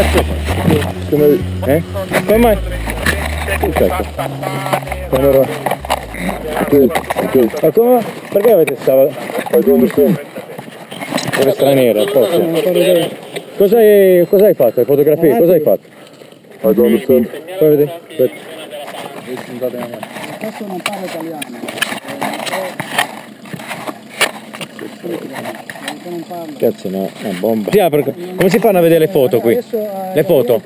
Cazzo Come... Eh? Come mai? Che cazzo? Come ero... Ma come... Perché avete stava... Come straniera, forse. Cosa hai, cosa hai fatto? Le fotografie? Cosa hai fatto? Fai vedere? Aspetta. Questo non parla italiano. Cazzo no, una bomba. Sì, ah, perché- Come si fanno a vedere le foto qui? Le foto?